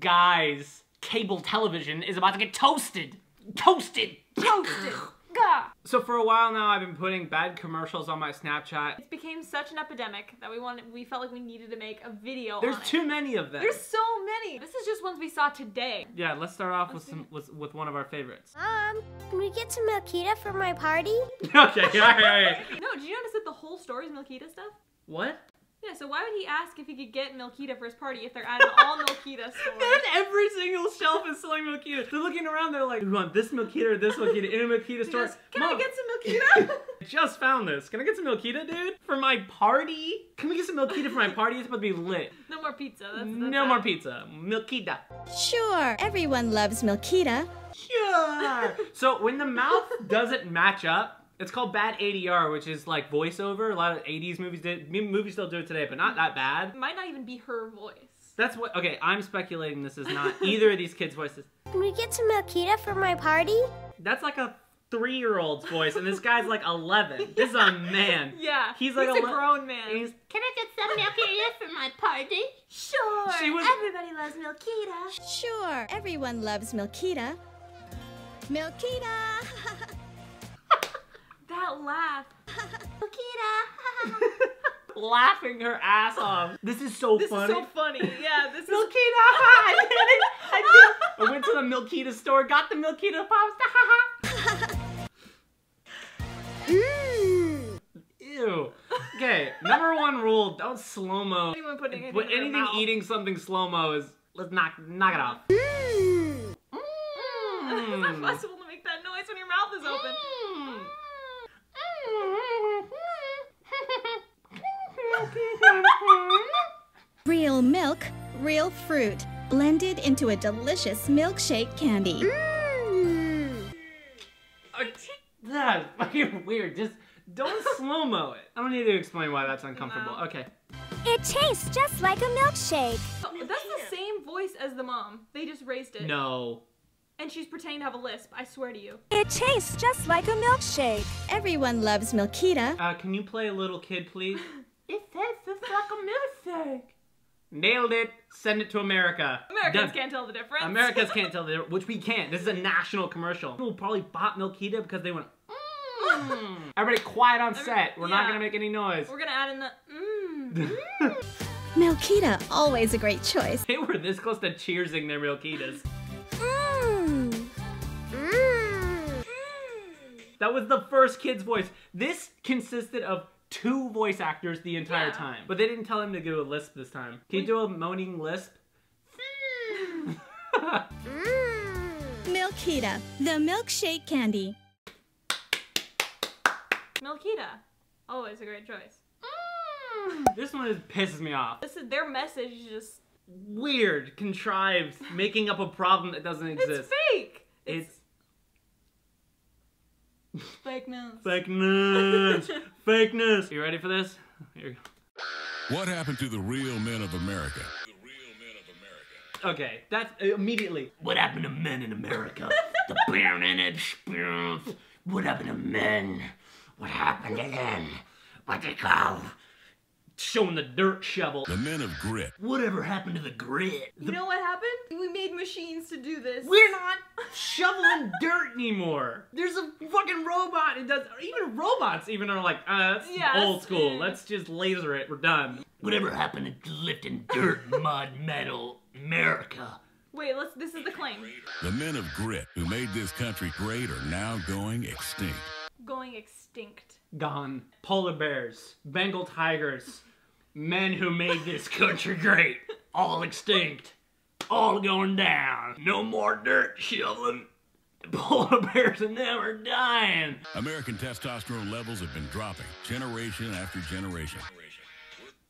Guys, cable television is about to get toasted. Toasted. Toasted. Gah. So for a while now, I've been putting bad commercials on my Snapchat. It became such an epidemic that we wanted, we felt like we needed to make a video. There's on it. too many of them. There's so many. This is just ones we saw today. Yeah, let's start off with Let's some with, with one of our favorites. Mom, um, can we get some Milkita for my party? okay, all right, all right. No, did you notice that the whole story is Milkita stuff? What? Yeah, so why would he ask if he could get Milkita for his party if they're at an all Milkita store? And every single shelf is selling Milkita. They're looking around, they're like, we want this Milkita or this Milkita in a Milkita store. goes, Can Mom, I get some Milkita? I just found this. Can I get some Milkita, dude? For my party? Can we get some Milkita for my party? It's about to be lit. no more pizza. That's, that's no it. more pizza. Milkita. Sure, everyone loves Milkita. Sure. so when the mouth doesn't match up, it's called bad ADR, which is like voiceover. A lot of 80s movies did. Movies still do it today, but not that bad. Might not even be her voice. That's what. Okay, I'm speculating this is not either of these kids' voices. Can we get some Milkita for my party? That's like a three-year-old's voice, and this guy's like 11. This is a man. Yeah, He's like a a grown man. He's Can I get some Milkita for my party? sure. She was- Everybody loves Milkita. Sure, everyone loves Milkita. Milkita! That laugh. laughing her ass off. This is so This funny. This is so funny. Yeah, this is. Milkita, I did. I did. I went to the Milkita store, got the Milkita pops. Ew. Okay, number one rule: don't slow mo. Anyone putting anything But anything eating something slow mo is let's knock knock it off. Mmm. it's not possible to make that noise when your mouth is open. Mm. Real milk, real fruit, blended into a delicious milkshake candy. Mmm. That's fucking weird. Just don't slow mo it. I don't need to explain why that's uncomfortable. No. Okay. It tastes just like a milkshake. Oh, that's the same voice as the mom. They just raised it. No. And she's pretending to have a lisp. I swear to you. It tastes just like a milkshake. Everyone loves Milkita. Uh, can you play a little kid, please? It tastes just like a milkshake. Nailed it. Send it to America. Americans Done. can't tell the difference. Americans can't tell the difference, which we can't. This is a national commercial. People probably bought Milkita because they went, mmm. Everybody quiet on set. We're not gonna make any noise. We're gonna add in the mmm. Milkita, always a great choice. they were this close to cheersing their Milkitas. Mmm. Mmm. That was the first kid's voice. This consisted of two voice actors the entire Yeah. time. But they didn't tell him to do a lisp this time. Can you do a moaning lisp? Mmm. Milkita, the milkshake candy. Milkita. Always a great choice. Mm. this one is, pisses me off. This is their message is just Weird, contrived, making up a problem that doesn't exist. it's fake. It's fake news. fake news. fake news. You ready for this? Here you What happened to the real men of America? go. Okay, that's immediately. What happened to men in America? the Baron experience. What happened to men? What happened to them? What they call? Showing the dirt shovel. The men of grit. Whatever happened to the grit? You know what happened? We made machines to do this. We're not shoveling dirt anymore. There's a fucking robot. It does. Even robots even are like, uh, that's Yeah, old school. Let's just laser it. We're done. Whatever happened to lifting dirt, mud, metal, America? Wait, let's. This is the claim. The men of grit who made this country great are now going extinct. Going extinct. Gone. Polar bears, Bengal tigers, men who made this country great, all extinct, all going down. No more dirt shoveling. Polar bears and them are dying. American testosterone levels have been dropping generation after generation.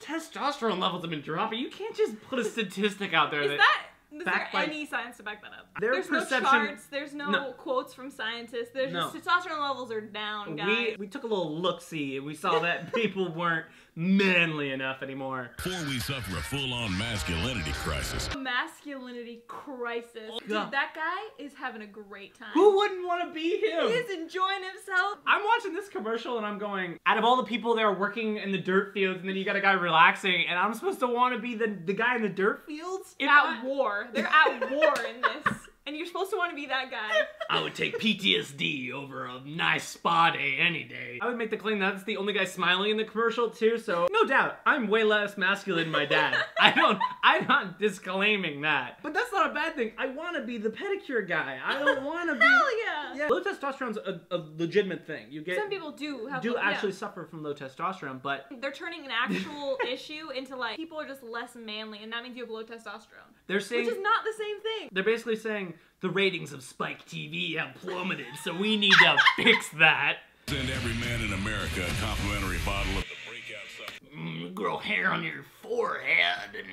testosterone levels have been dropping. You can't just put a statistic out there Is that, that? Is there backed by- any science to back that up? Their there's perception- no charts. There's no, No. quotes from scientists. There's No. just testosterone levels are down, guys. we we took a little look see and we saw that people weren't manly enough anymore. Before we suffer a full on masculinity crisis, Masculinity crisis. Oh, Dude, that guy is having a great time. Who wouldn't want to be him? He is enjoying himself. I'm watching this commercial and I'm going, out of all the people there working in the dirt fields, and then you got a guy relaxing, and I'm supposed to want to be the, the guy in the dirt fields? If At I- war. War. They're at war in this. And you're supposed to want to be that guy. I would take PTSD over a nice spa day any day. I would make the claim that's the only guy smiling in the commercial too, so no doubt, I'm way less masculine than my dad. I don't, I'm not disclaiming that. But that's not a bad thing. I want to be the pedicure guy. I don't want to be... Hell yeah. Yeah. Low testosterone's a, a legitimate thing. You get Some people do have do yeah. actually suffer from low testosterone, but They're turning an actual issue into like people are just less manly, and that means you have low testosterone, they're saying which is not the same thing. they're basically saying the ratings of Spike TV have plummeted, so we need to fix that. Send every man in America a complimentary bottle of the breakout supplement. Mm, grow hair on your forehead, and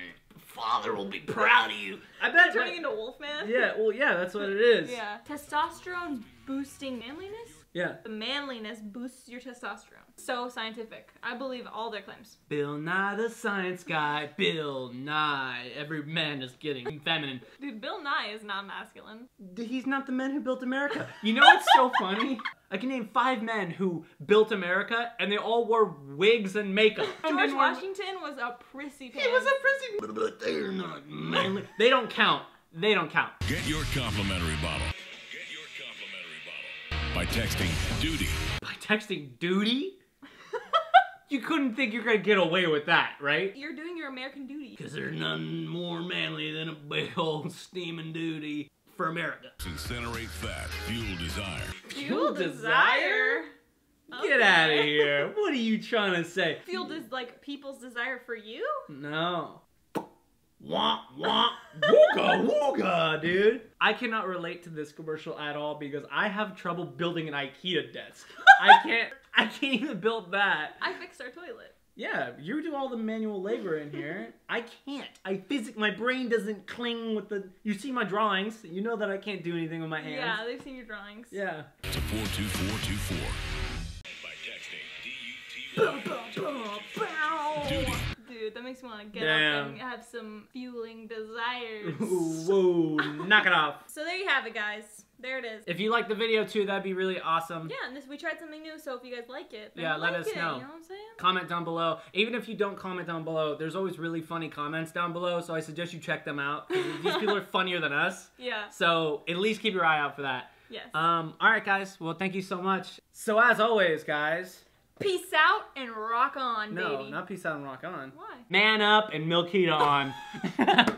father will be proud of you. I bet. Turning into Wolfman. yeah, well, yeah, that's what it is. Yeah. Testosterone boosting manliness. Yeah. The manliness boosts your testosterone. So scientific. I believe all their claims. Bill Nye the Science Guy. Bill Nye. Every man is getting feminine. Dude, Bill Nye is not masculine. He's not the man who built America. You know what's so funny? I can name five men who built America, and they all wore wigs and makeup. George Didn't wear- Washington was a prissy He was a prissy, but they're not manly. They don't count. They don't count. Get your complimentary bottle. Get your complimentary bottle by texting duty By texting duty? you couldn't think you're gonna get away with that, right? You're doing your American duty. Because there's nothing more manly than a big old steaming duty for America. Incinerate fat, fuel desire. Fuel desire. Get out of here. What are you trying to say? Fuel is like people's desire for you? No. Wah, wah, wooga, wooga, dude. I cannot relate to this commercial at all because I have trouble building an IKEA desk. I can't, I can't even build that. I fixed our toilet. Yeah, you do all the manual labor in here. I can't. I physic my brain doesn't cling with the you see my drawings. You know that I can't do anything with my hands. Yeah, they've seen your drawings. Yeah. To 42424. By texting D-U-T-Y. Duty. Dude, that makes me want to get Damn. up and have some fueling desires. Whoa, knock it off. so there you have it, guys. There it is. If you like the video too, that'd be really awesome. Yeah, and this we tried something new, so if you guys like it, then Yeah, let like us it, know. You know what I'm saying? Comment down below. Even if you don't comment down below, there's always really funny comments down below, so I suggest you check them out. These people are funnier than us. Yeah. So at least keep your eye out for that. Yes. Um, alright guys, well thank you so much. So as always, guys, Peace out and rock on, no, baby. not peace out and rock on. Why? Man up and Milkita on.